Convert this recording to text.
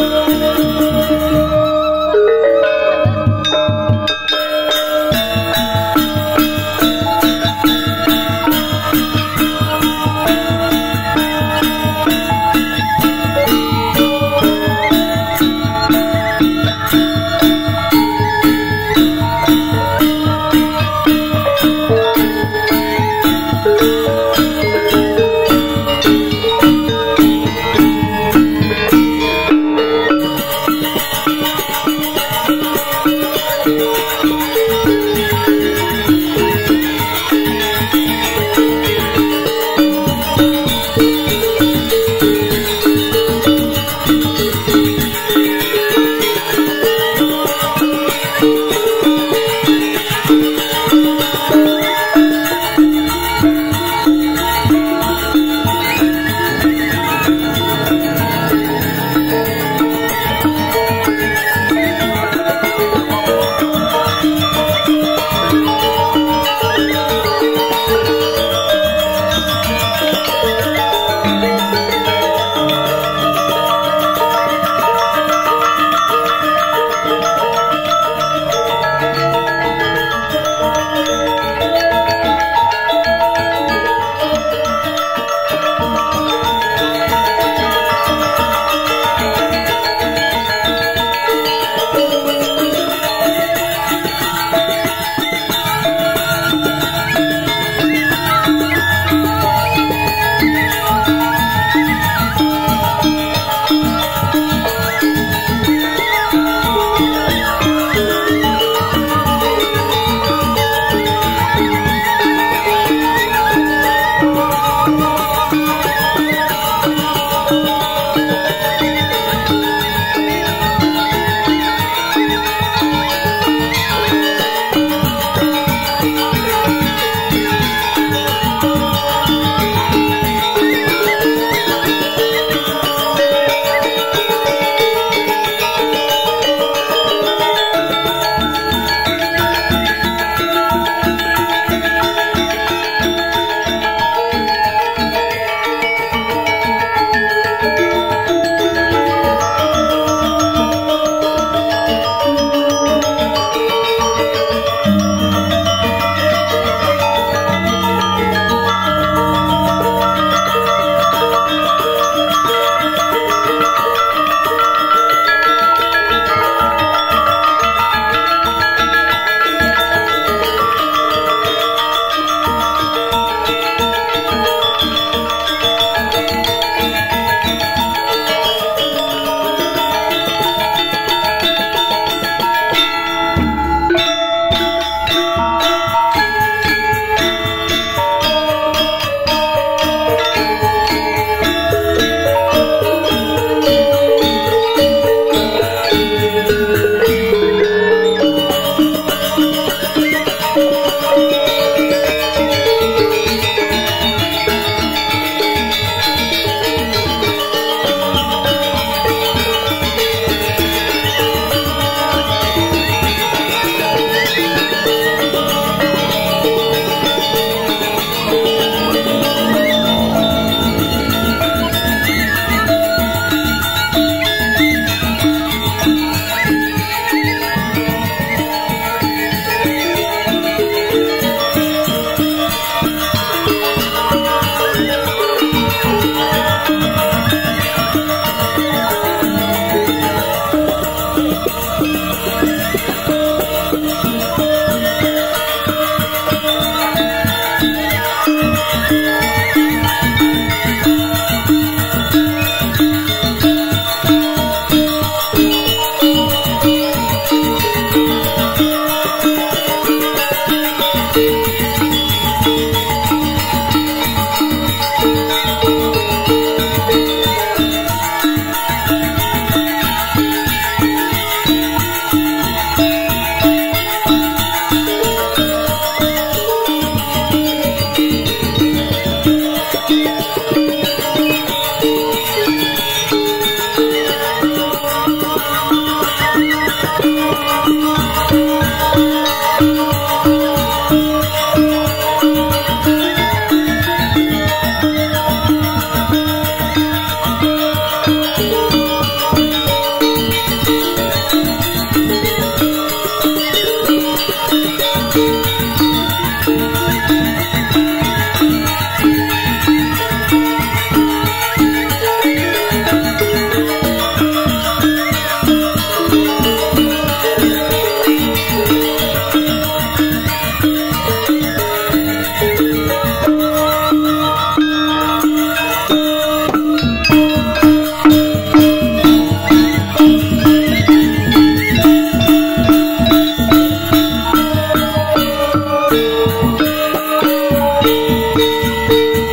Thank Thank. Música